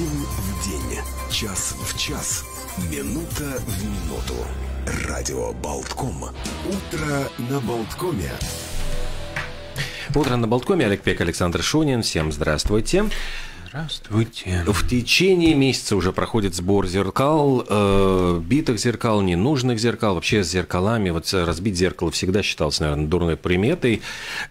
День в день, час в час, минута в минуту. Радио Болтком. Утро на Болткоме. Утро на Болткоме. Олег Пек, Александр Шунин. Всем здравствуйте. Здравствуйте. В течение месяца уже проходит сбор зеркал, э, битых зеркал, ненужных зеркал. Вообще с зеркалами, вот разбить зеркало всегда считалось, наверное, дурной приметой.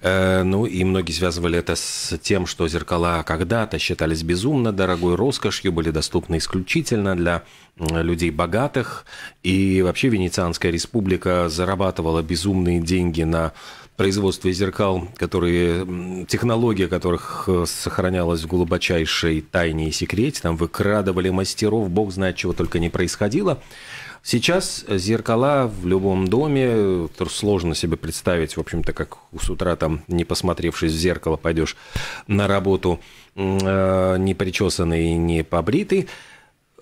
Э, ну и многие связывали это с тем, что зеркала когда-то считались безумно дорогой роскошью, были доступны исключительно для людей богатых. И вообще Венецианская республика зарабатывала безумные деньги на производстве зеркал, которые, технология которых э, сохранялась в глубочайшей тайне и секрете, там выкрадывали мастеров, бог знает, чего только не происходило. Сейчас зеркала в любом доме, сложно себе представить, в общем-то, как с утра там, не посмотревшись в зеркало, пойдешь на работу э, не причесанный, не побритый.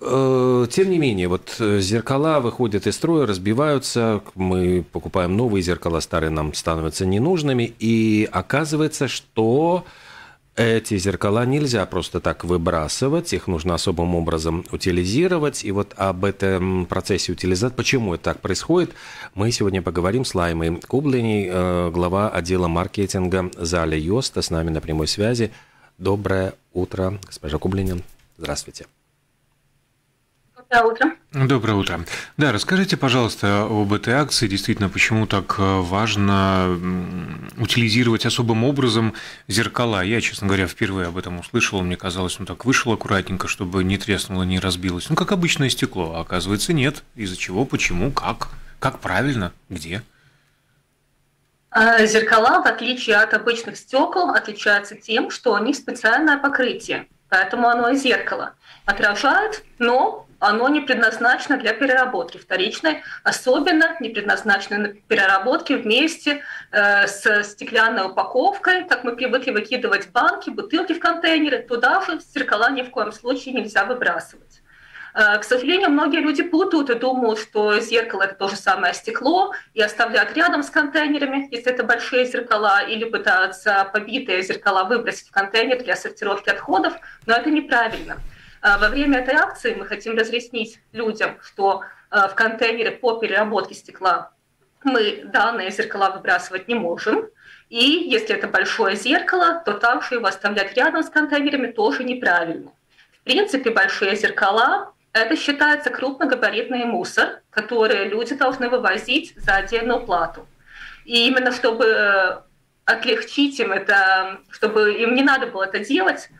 Э, тем не менее, вот э, зеркала выходят из строя, разбиваются, мы покупаем новые зеркала, старые нам становятся ненужными, и оказывается, что эти зеркала нельзя просто так выбрасывать, их нужно особым образом утилизировать. И вот об этом процессе утилизации, почему это так происходит, мы сегодня поговорим с Лаймой Кублиней, э, глава отдела маркетинга Заля Йоста, с нами на прямой связи. Доброе утро, госпожа Кублинин. Здравствуйте. Доброе утро. Доброе утро. Да, расскажите, пожалуйста, об этой акции. Действительно, почему так э, важно утилизировать особым образом зеркала? Я, честно говоря, впервые об этом услышал. Мне казалось, он так вышел аккуратненько, чтобы не треснуло, не разбилось. Ну, как обычное стекло. А оказывается, нет. Из-за чего, почему, как? Как правильно, где? А, зеркала, в отличие от обычных стекол, отличаются тем, что у них специальное покрытие. Поэтому оно и зеркало. Отражает, но оно не предназначено для переработки вторичной, особенно не предназначено на переработке вместе э, с стеклянной упаковкой, как мы привыкли выкидывать банки, бутылки в контейнеры, туда же зеркала ни в коем случае нельзя выбрасывать. Э, к сожалению, многие люди путают и думают, что зеркало это то же самое стекло, и оставляют рядом с контейнерами, если это большие зеркала, или пытаются побитые зеркала выбросить в контейнер для сортировки отходов, но это неправильно. А, во время этой акции мы хотим разъяснить людям, что а, в контейнере по переработке стекла мы данные зеркала выбрасывать не можем. И если это большое зеркало, то также его оставлять рядом с контейнерами тоже неправильно. В принципе, большие зеркала – это считается крупногабаритный мусор, который люди должны вывозить за отдельную плату. И именно чтобы э, отлегчить им это, чтобы им не надо было это делать,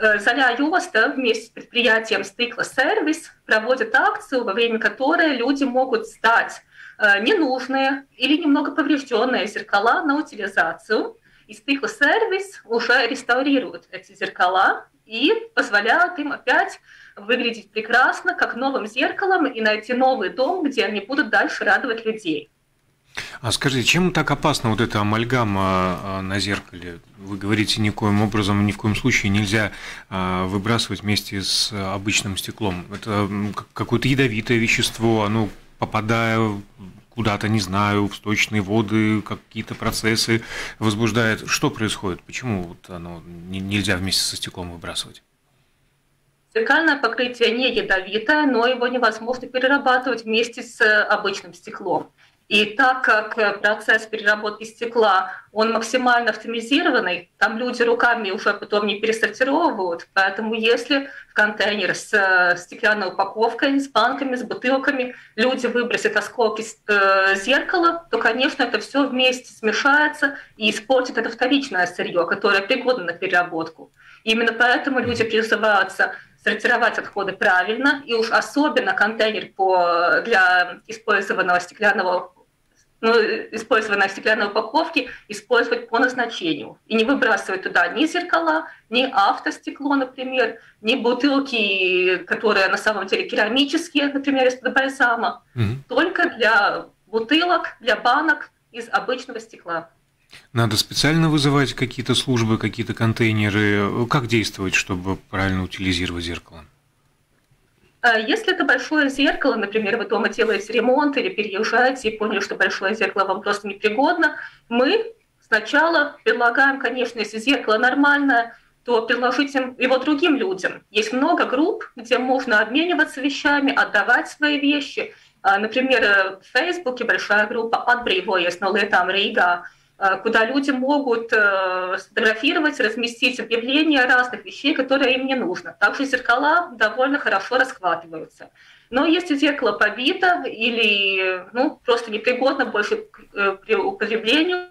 Заля Юста вместе с предприятием Стыкла Сервис проводит акцию, во время которой люди могут сдать э, ненужные или немного поврежденные зеркала на утилизацию. И Стыкла Сервис уже реставрирует эти зеркала и позволяют им опять выглядеть прекрасно, как новым зеркалом, и найти новый дом, где они будут дальше радовать людей. А скажите, чем так опасна вот эта амальгама а, на зеркале? Вы говорите, никоим образом, ни в коем случае нельзя а, выбрасывать вместе с обычным стеклом. Это какое-то ядовитое вещество, оно попадая куда-то, не знаю, в сточные воды, какие-то процессы возбуждает. Что происходит? Почему вот оно нельзя вместе со стеклом выбрасывать? Зеркальное покрытие не ядовитое, но его невозможно перерабатывать вместе с обычным стеклом. И так как э, процесс переработки стекла, он максимально оптимизированный, там люди руками уже потом не пересортировывают, поэтому если в контейнер с э, стеклянной упаковкой, с банками, с бутылками люди выбросят осколки э, зеркала, то, конечно, это все вместе смешается и испортит это вторичное сырье, которое пригодно на переработку. Именно поэтому люди призываются сортировать отходы правильно, и уж особенно контейнер по, для использованного стеклянного ну, использованной стеклянной упаковки использовать по назначению. И не выбрасывать туда ни зеркала, ни автостекло, например, ни бутылки, которые на самом деле керамические, например, из-под бальзама. Угу. Только для бутылок, для банок из обычного стекла. Надо специально вызывать какие-то службы, какие-то контейнеры. Как действовать, чтобы правильно утилизировать зеркало? А если это большое зеркало, например, вы дома делаете ремонт или переезжаете и поняли, что большое зеркало вам просто непригодно, мы сначала предлагаем, конечно, если зеркало нормальное, то предложить его другим людям. Есть много групп, где можно обмениваться вещами, отдавать свои вещи. А, например, в Фейсбуке большая группа «Отбривоясь на летам Рига», куда люди могут э, сфотографировать, разместить объявления разных вещей, которые им не нужно. Также зеркала довольно хорошо расхватываются. Но если зеркало побито или ну, просто непригодно больше к э, употреблению,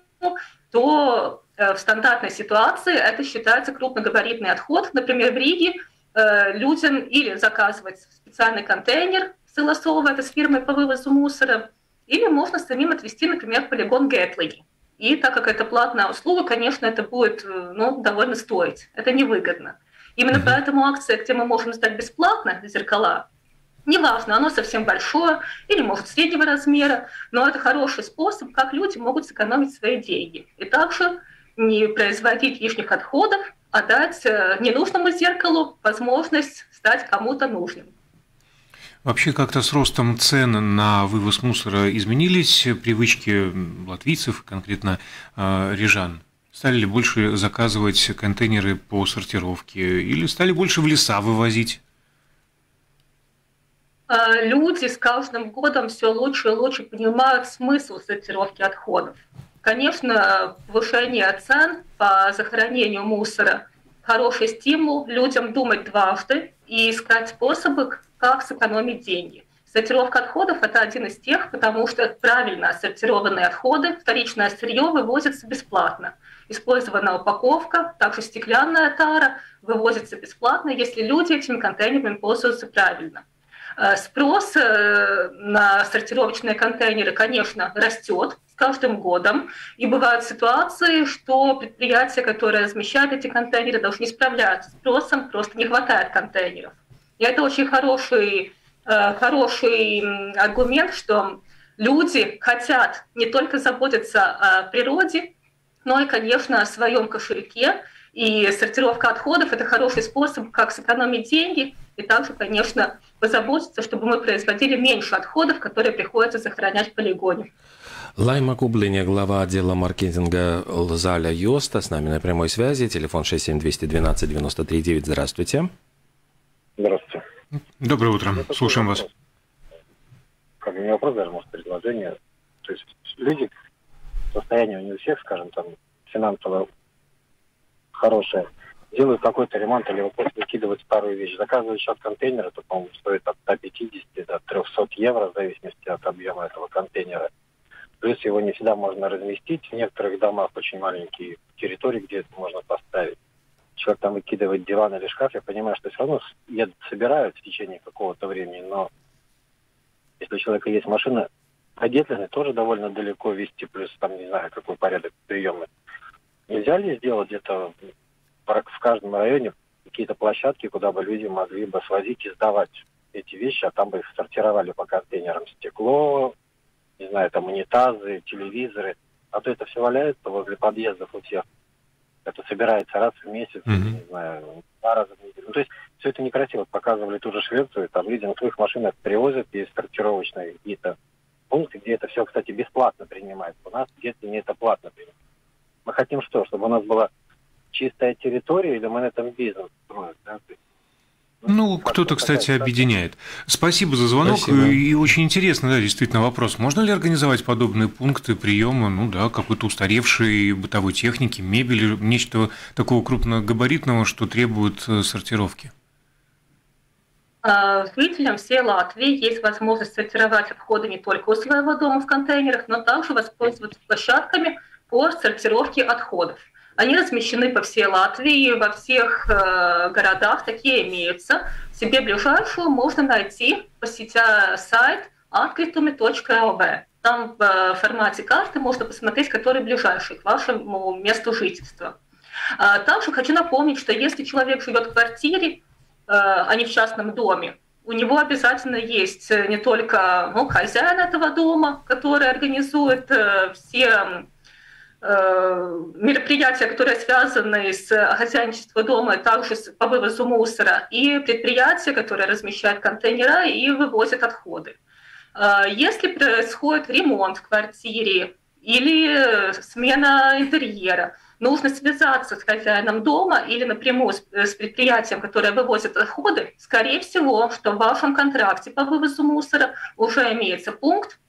то э, в стандартной ситуации это считается крупногабаритный отход. Например, в Риге э, людям или заказывать специальный контейнер согласовывая это с фирмой по вывозу мусора, или можно самим отвезти, например, в полигон Гэтлиги. И так как это платная услуга, конечно, это будет ну, довольно стоить. Это невыгодно. Именно поэтому акция, где мы можем сдать бесплатно зеркала, Неважно, оно совсем большое или, может, среднего размера, но это хороший способ, как люди могут сэкономить свои деньги. И также не производить лишних отходов, а дать э, ненужному зеркалу возможность стать кому-то нужным. Вообще как-то с ростом цен на вывоз мусора изменились привычки латвийцев, конкретно э, рижан? Стали ли больше заказывать контейнеры по сортировке или стали больше в леса вывозить? Э, люди с каждым годом все лучше и лучше понимают смысл сортировки отходов. Конечно, повышение цен по захоронению мусора – хороший стимул людям думать дважды и искать способы, как сэкономить деньги. Сортировка отходов – это один из тех, потому что правильно сортированные отходы, вторичное сырье вывозится бесплатно. Использованная упаковка, также стеклянная тара вывозится бесплатно, если люди этими контейнерами пользуются правильно – Э, спрос э, на сортировочные контейнеры, конечно, растет с каждым годом. И бывают ситуации, что предприятия, которые размещают эти контейнеры, должны не справляться с спросом, просто не хватает контейнеров. И это очень хороший, э, хороший аргумент, что люди хотят не только заботиться о природе, но и, конечно, о своем кошельке. И сортировка отходов – это хороший способ, как сэкономить деньги и также, конечно, позаботиться, чтобы мы производили меньше отходов, которые приходится сохранять в полигоне. Лайма Кублиня, глава отдела маркетинга Заля Йоста, с нами на прямой связи. Телефон 67212 93 Здравствуйте. Здравствуйте. Доброе утро. Это Слушаем вас. Как не вопрос, даже, может, предложение. То есть люди, состояние у всех, скажем, там, финансово хорошее, делают какой-то ремонт или просто выкидывают старую вещь. Заказывают сейчас контейнеры, то, по-моему, стоит от 150 до 300 евро, в зависимости от объема этого контейнера. Плюс его не всегда можно разместить. В некоторых домах очень маленькие территории, где это можно поставить. Человек там выкидывает диван или шкаф, я понимаю, что все равно едут, собирают в течение какого-то времени, но если у человека есть машина, по тоже довольно далеко вести, плюс там не знаю, какой порядок приема. Нельзя ли сделать где-то в каждом районе какие-то площадки, куда бы люди могли бы свозить и сдавать эти вещи, а там бы их сортировали по контейнерам стекло, не знаю, там унитазы, телевизоры. А то это все валяется возле подъездов у всех. Это собирается раз в месяц, mm-hmm. не знаю, два раза в неделю. Ну, то есть все это некрасиво. Показывали ту же Швецию, там люди на своих машинах привозят из сортировочные какие-то пункты, где это все, кстати, бесплатно принимается. У нас где-то не это платно принимается. Мы хотим что? Чтобы у нас была чистая территория или мы на этом бизнес строим? Да? Ну, кто-то, кстати, объединяет. Спасибо за звонок. Спасибо. И очень интересно, да, действительно вопрос. Можно ли организовать подобные пункты приема, ну да, какой-то устаревшей бытовой техники, мебели, нечто такого крупногабаритного, что требует э, сортировки? А, жителям всей Латвии есть возможность сортировать отходы не только у своего дома в контейнерах, но также воспользоваться площадками по сортировке отходов. Они размещены по всей Латвии, во всех э, городах такие имеются. Себе ближайшую можно найти, посетя сайт открытыми.лв. Там в э, формате карты можно посмотреть, который ближайший к вашему месту жительства. А также хочу напомнить, что если человек живет в квартире, э, а не в частном доме, у него обязательно есть не только ну, хозяин этого дома, который организует э, все Э, мероприятия, которые связаны с хозяйничеством дома, также по вывозу мусора, и предприятия, которые размещают контейнера и вывозят отходы. Э, если происходит ремонт в квартире или смена интерьера, нужно связаться с хозяином дома или напрямую с, с предприятием, которое вывозит отходы, скорее всего, что в вашем контракте по вывозу мусора уже имеется пункт,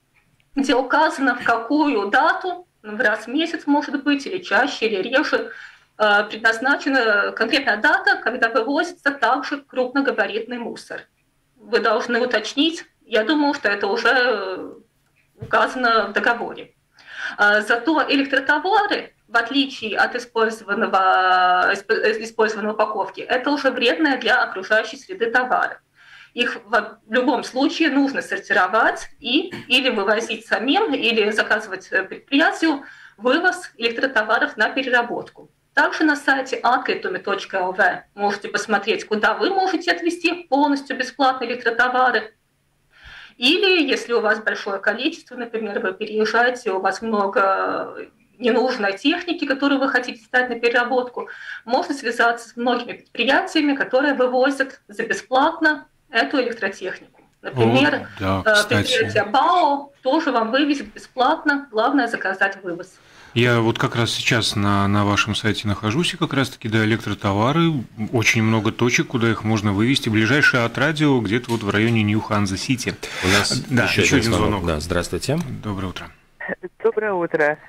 где указано, в какую дату, раз в месяц, может быть, или чаще, или реже, э, предназначена конкретная дата, когда вывозится также крупногабаритный мусор. Вы должны уточнить, я думаю, что это уже указано в договоре. А, зато электротовары, в отличие от использованного, использованной упаковки, это уже вредные для окружающей среды товары. Их в любом случае нужно сортировать и или вывозить самим, или заказывать предприятию вывоз электротоваров на переработку. Также на сайте открытыми.лв можете посмотреть, куда вы можете отвезти полностью бесплатные электротовары, или если у вас большое количество, например, вы переезжаете, у вас много ненужной техники, которую вы хотите ставить на переработку, можно связаться с многими предприятиями, которые вывозят за бесплатно эту электротехнику. Например, О, да, э, предприятие БАО тоже вам вывезет бесплатно, главное заказать вывоз. Я вот как раз сейчас на, на вашем сайте нахожусь, и как раз-таки, да, электротовары, очень много точек, куда их можно вывести. Ближайшее от радио где-то вот в районе Нью-Ханза-Сити. У нас да, еще, еще один звонок. звонок. Да, здравствуйте. Доброе утро. Доброе утро.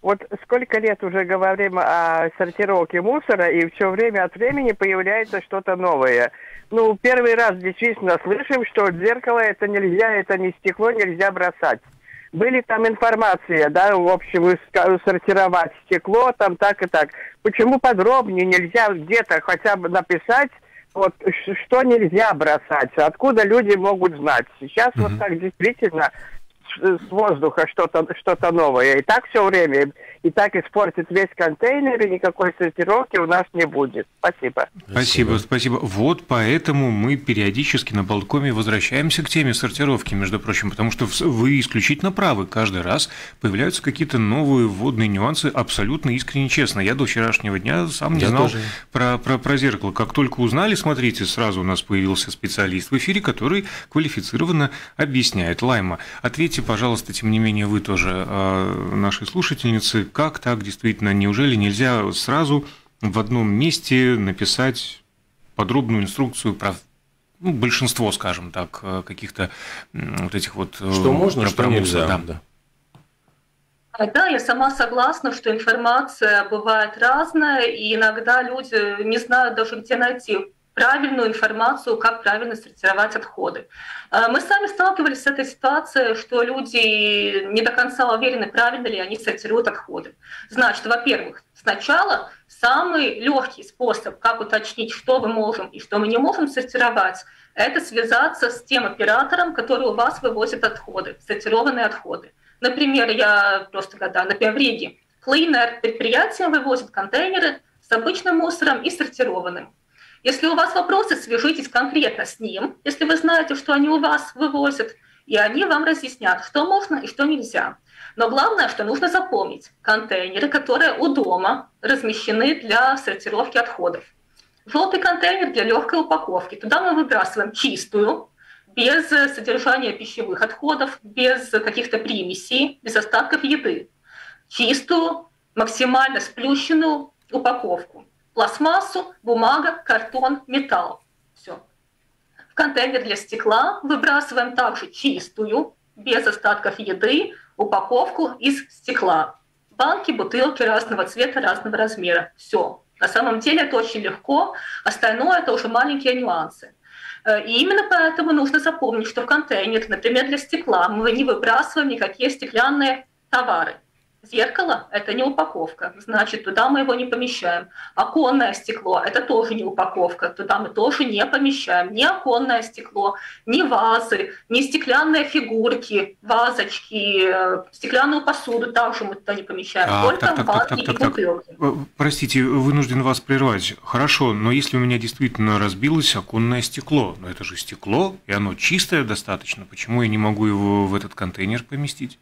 Вот сколько лет уже говорим о сортировке мусора, и все время от времени появляется что-то новое. Ну, первый раз действительно слышим, что зеркало это нельзя, это не стекло, нельзя бросать были там информация, да, в общем, сортировать стекло там так и так. Почему подробнее нельзя где-то хотя бы написать, вот что нельзя бросать, откуда люди могут знать. Сейчас mm-hmm. вот так действительно с воздуха что-то что новое. И так все время, и так испортит весь контейнер, и никакой сортировки у нас не будет. Спасибо. Спасибо, спасибо. Вот поэтому мы периодически на Балкоме возвращаемся к теме сортировки, между прочим, потому что вы исключительно правы. Каждый раз появляются какие-то новые вводные нюансы, абсолютно искренне честно. Я до вчерашнего дня сам не Я знал про, про, про зеркало. Как только узнали, смотрите, сразу у нас появился специалист в эфире, который квалифицированно объясняет. Лайма, ответьте пожалуйста, тем не менее, вы тоже, а, наши слушательницы, как так действительно, неужели нельзя сразу в одном месте написать подробную инструкцию про ну, большинство, скажем так, э, каких-то вот этих вот... Э, что можно, что нельзя. Да. да. Да, я сама согласна, что информация бывает разная, и иногда люди не знают даже, где найти правильную информацию, как правильно сортировать отходы. А, мы сами сталкивались с этой ситуацией, что люди не до конца уверены, правильно ли они сортируют отходы. Значит, во-первых, сначала самый легкий способ, как уточнить, что мы можем и что мы не можем сортировать, это связаться с тем оператором, который у вас вывозит отходы, сортированные отходы. Например, я просто когда, например, в Риге Cleaner предприятие вывозит контейнеры с обычным мусором и сортированным. Если у вас вопросы, свяжитесь конкретно с ним, если вы знаете, что они у вас вывозят, и они вам разъяснят, что можно и что нельзя. Но главное, что нужно запомнить, контейнеры, которые у дома размещены для сортировки отходов. Желтый контейнер для легкой упаковки. Туда мы выбрасываем чистую, без содержания пищевых отходов, без каких-то примесей, без остатков еды. Чистую, максимально сплющенную упаковку пластмассу, бумага, картон, металл. Все. В контейнер для стекла выбрасываем также чистую, без остатков еды, упаковку из стекла. Банки, бутылки разного цвета, разного размера. Все. На самом деле это очень легко, остальное это уже маленькие нюансы. Э, и именно поэтому нужно запомнить, что в контейнер, например, для стекла, мы не выбрасываем никакие стеклянные товары. Зеркало – это не упаковка, значит, туда мы его не помещаем. Оконное стекло – это тоже не упаковка, туда мы тоже не помещаем. Ни оконное стекло, ни вазы, ни стеклянные фигурки, вазочки, э, стеклянную посуду также мы туда не помещаем, а, только так, так, банки так, так, и бутылки. Э, простите, вынужден вас прервать. Хорошо, но если у меня действительно разбилось оконное стекло, но это же стекло, и оно чистое достаточно, почему я не могу его в этот контейнер поместить?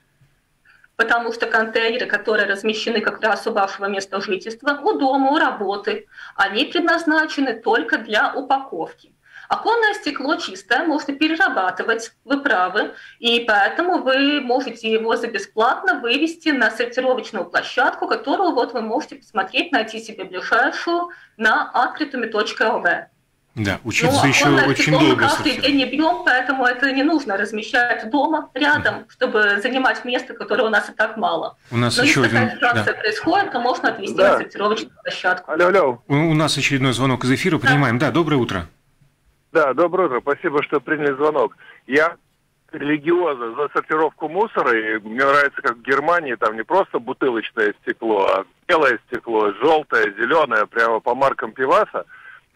Потому что контейнеры, которые размещены как раз у вашего места жительства, у дома, у работы, они предназначены только для упаковки. Оконное стекло чистое можно перерабатывать, вы правы, и поэтому вы можете его за бесплатно вывести на сортировочную площадку, которую вот вы можете посмотреть, найти себе ближайшую на открытыми.лв. Да, учиться ну, еще очень долго. Мы каждый день не бьем, поэтому это не нужно размещать дома, рядом, mm. чтобы занимать место, которое у нас и так мало. У нас Но еще если один... такая ситуация да. происходит, то можно отвести да. на сортировочную площадку. Алло, алло. У, у нас очередной звонок из эфира, принимаем. Да, да доброе утро. Да, доброе утро. Спасибо, что приняли звонок. Я религиозно за сортировку мусора, и мне нравится, как в Германии, там не просто бутылочное стекло, а белое стекло, желтое, зеленое, прямо по маркам пиваса.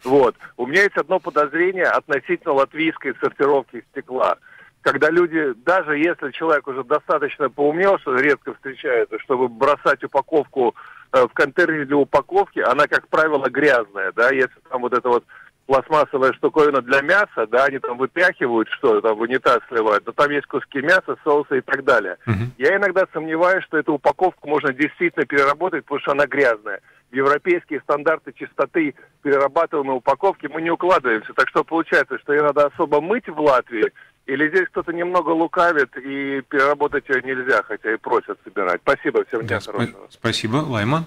Вот. У меня есть одно подозрение относительно латвийской сортировки стекла. Когда люди, даже если человек уже достаточно поумнел, что редко встречается, чтобы бросать упаковку э, в контейнере для упаковки, она, как правило, грязная, да, если там вот это вот пластмассовая штуковина для мяса, да, они там выпяхивают что там в унитаз сливают, но там есть куски мяса, соуса и так далее. Uh-huh. Я иногда сомневаюсь, что эту упаковку можно действительно переработать, потому что она грязная европейские стандарты чистоты перерабатываемой упаковки мы не укладываемся. Так что получается, что ее надо особо мыть в Латвии, или здесь кто-то немного лукавит, и переработать ее нельзя, хотя и просят собирать. Спасибо, всем дня да, хорошего. Спасибо. Лайма?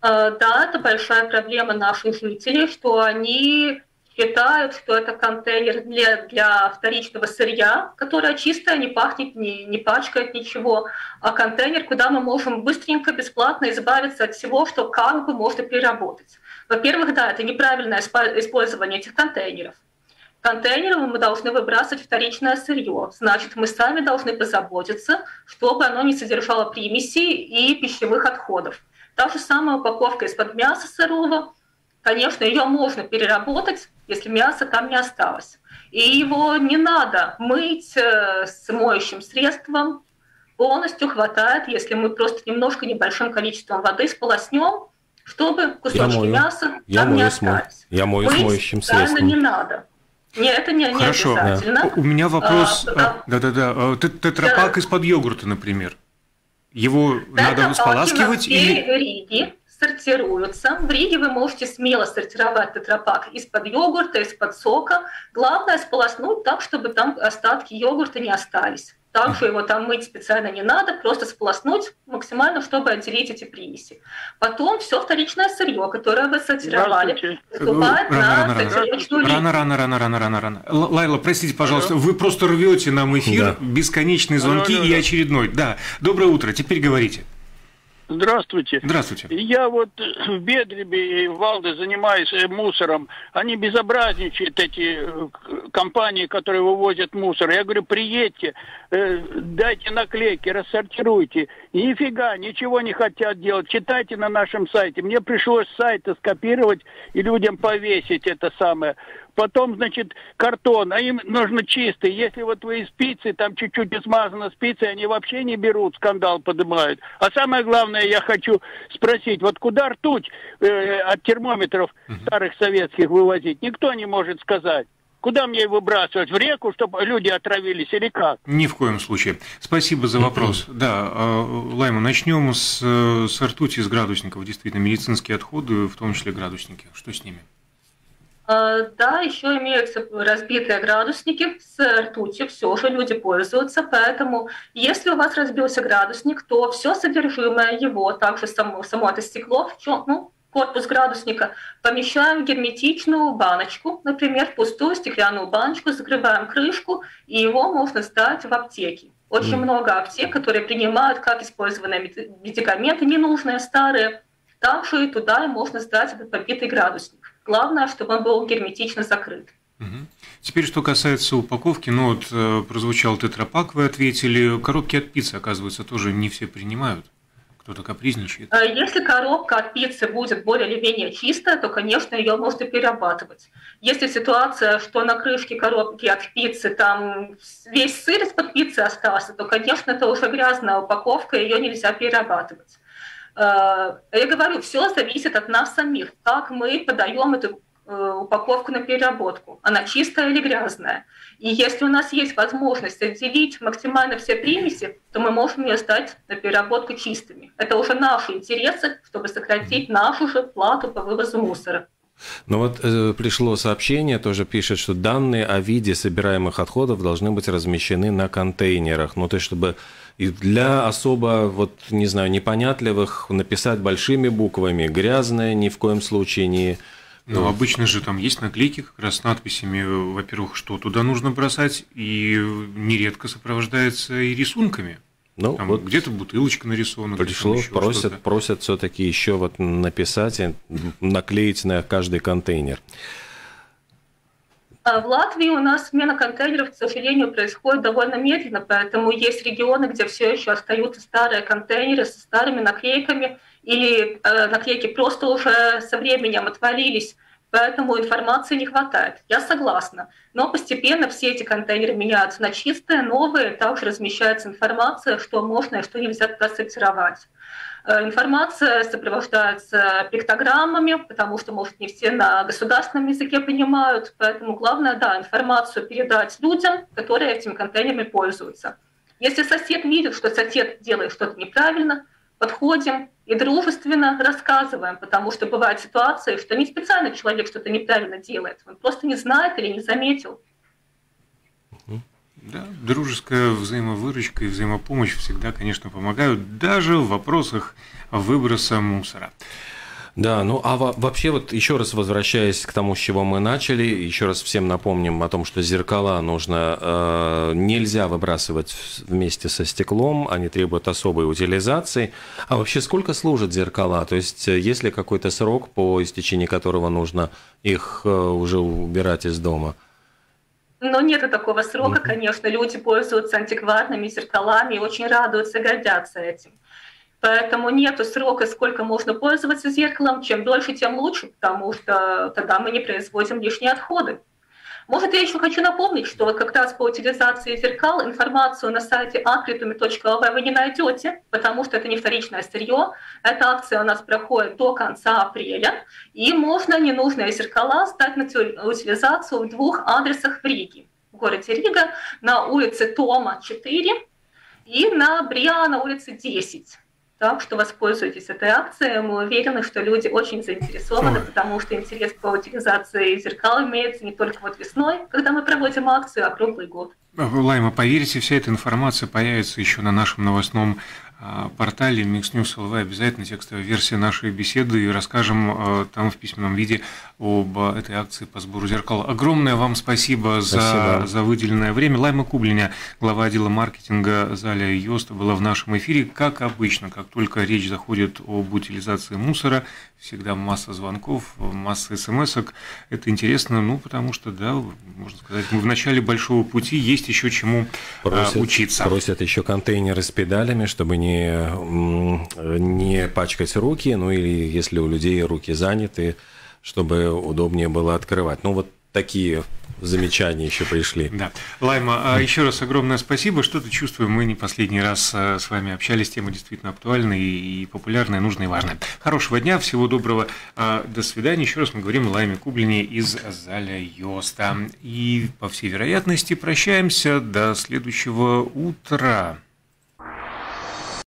А, да, это большая проблема наших жителей, что они считают, что это контейнер для, для вторичного сырья, которое чистое, не пахнет, не, не пачкает ничего, а контейнер, куда мы можем быстренько, бесплатно избавиться от всего, что как бы можно переработать. Во-первых, да, это неправильное использование этих контейнеров. Контейнеры мы должны выбрасывать вторичное сырье. Значит, мы сами должны позаботиться, чтобы оно не содержало примесей и пищевых отходов. Та же самая упаковка из-под мяса сырого, конечно, ее можно переработать, если мяса там не осталось. И его не надо мыть э, с моющим средством, полностью хватает, если мы просто немножко небольшим количеством воды сполоснем, чтобы кусочки я мою. мяса я там мою не остались. Я мою Мыть с моющим средством. не надо. Нет, это не, не Хорошо. обязательно. У меня вопрос. А, а, да-да-да. А, тетрапак да. из-под йогурта, например. Его надо споласкивать или... Риги сортируются. В Риге вы можете смело сортировать тетрапак из-под йогурта, из-под сока. Главное сполоснуть так, чтобы там остатки йогурта не остались. Также его там мыть специально не надо, просто сполоснуть максимально, чтобы отделить эти примеси. Потом все вторичное сырье, которое вы сортировали, поступает на сортировочную линию. Рано, рано, рано, рано, рано, рано. Лайла, простите, пожалуйста, вы просто рвете нам эфир, да. бесконечные звонки и очередной. Да, доброе утро, теперь говорите. Здравствуйте. Здравствуйте. Я вот в Бедребе и в Валде занимаюсь э, мусором. Они безобразничают, эти э, компании, которые вывозят мусор. Я говорю, приедьте, э, дайте наклейки, рассортируйте. Нифига, ничего не хотят делать. Читайте на нашем сайте. Мне пришлось сайты скопировать и людям повесить это самое потом, значит, картон, а им нужно чистый. Если вот вы из спицы, там чуть-чуть измазано спицей, они вообще не берут, скандал поднимают. А самое главное, я хочу спросить, вот куда ртуть э, от термометров старых советских вывозить? Никто не может сказать. Куда мне выбрасывать? В реку, чтобы люди отравились или как? Ни в коем случае. Спасибо за вопрос. Да, а, Лайма, начнем с, э, с ртути, с градусников. Действительно, медицинские отходы, в том числе градусники. Что с ними? Э, да, еще имеются разбитые градусники с ртутью, все же люди пользуются, поэтому если у вас разбился градусник, то все содержимое его, также само, само это стекло, ну, корпус градусника, помещаем в герметичную баночку, например, в пустую стеклянную баночку, закрываем крышку, и его можно сдать в аптеке. Очень mm. много аптек, которые принимают как использованные медикаменты, ненужные, старые, также и туда можно сдать этот побитый градусник. Главное, чтобы он был герметично закрыт. Теперь, что касается упаковки, ну вот э, прозвучал тетрапак, вы ответили, коробки от пиццы, оказывается, тоже не все принимают. Кто-то капризничает. Э, если коробка от пиццы будет более или менее чистая, то, конечно, ее можно перерабатывать. Если ситуация, что на крышке коробки от пиццы там весь сыр из-под пиццы остался, то, конечно, это уже грязная упаковка, ее нельзя перерабатывать. Э, я говорю, все зависит от нас самих, как мы подаем эту э, упаковку на переработку. Она чистая или грязная. И если у нас есть возможность отделить максимально все примеси, то мы можем ее сдать на переработку чистыми. Это уже наши интересы, чтобы сократить нашу же плату по вывозу мусора. Ну вот э, пришло сообщение, тоже пишет, что данные о виде собираемых отходов должны быть размещены на контейнерах. Ну, то есть, чтобы и для особо, вот, не знаю, непонятливых написать большими буквами «грязное» ни в коем случае не... Ну, обычно же там есть наклейки как раз с надписями, во-первых, что туда нужно бросать, и нередко сопровождается и рисунками. Ну, Там вот где-то бутылочка нарисована. Пришло, просят, просят все-таки еще вот написать, наклеить на каждый контейнер. А в Латвии у нас смена контейнеров, к сожалению, происходит довольно медленно, поэтому есть регионы, где все еще остаются старые контейнеры со старыми наклейками, или э, наклейки просто уже со временем отвалились, поэтому информации не хватает. Я согласна. Но постепенно все эти контейнеры меняются на чистые, новые, также размещается информация, что можно и что нельзя. Э, информация сопровождается пиктограммами, потому что, может, не все на государственном языке понимают, поэтому главное, да, информацию передать людям, которые этими контейнерами пользуются. Если сосед видит, что сосед делает что-то неправильно, подходим и дружественно рассказываем, потому что бывают ситуации, что не специально человек что-то неправильно делает, он просто не знает или не заметил. Да, дружеская взаимовыручка и взаимопомощь всегда, конечно, помогают даже в вопросах выброса мусора. Да, ну а вообще вот еще раз возвращаясь к тому, с чего мы начали, еще раз всем напомним о том, что зеркала нужно э, нельзя выбрасывать вместе со стеклом, они требуют особой утилизации. А вообще сколько служат зеркала? То есть э, есть ли какой-то срок, по истечении которого нужно их э, уже убирать из дома? Но нет такого срока, конечно. Люди пользуются антикварными зеркалами и очень радуются, гордятся этим. Поэтому нету срока, сколько можно пользоваться зеркалом. Чем дольше, тем лучше, потому что тогда мы не производим лишние отходы. Может, я еще хочу напомнить, что вот как раз по утилизации зеркал информацию на сайте akritumi.lv вы не найдете, потому что это не вторичное сырье. Эта акция у нас проходит до конца апреля, и можно ненужные зеркала стать на утилизацию в двух адресах в Риге. В городе Рига на улице Тома 4 и на Бриана улице 10. Так что воспользуйтесь этой акцией. Мы уверены, что люди очень заинтересованы, потому что интерес по утилизации зеркал имеется не только вот весной, когда мы проводим акцию, а круглый год. Лайма, поверьте, вся эта информация появится еще на нашем новостном портале Mix News LV обязательно текстовая версия нашей беседы и расскажем а, там в письменном виде об этой акции по сбору зеркал. Огромное вам спасибо, спасибо. За, за выделенное время. Лайма Кублиня, глава отдела маркетинга Заля Йоста, была в нашем эфире. Как обычно, как только речь заходит об утилизации мусора, всегда масса звонков, масса смс -ок. Это интересно, ну, потому что, да, можно сказать, мы в начале большого пути, есть еще чему а, просят, учиться. Просят еще контейнеры с педалями, чтобы не, не пачкать руки, ну или если у людей руки заняты, чтобы удобнее было открывать. Ну, вот такие замечания еще пришли. Да. Лайма, а еще раз огромное спасибо. Что-то чувствую, мы не последний раз э, с вами общались. Тема действительно актуальная и популярная, нужная и важная. Хорошего дня, всего доброго. А, до свидания. Еще раз мы говорим о Лайме Кублине из Заля Йоста. И, по всей вероятности, прощаемся до следующего утра.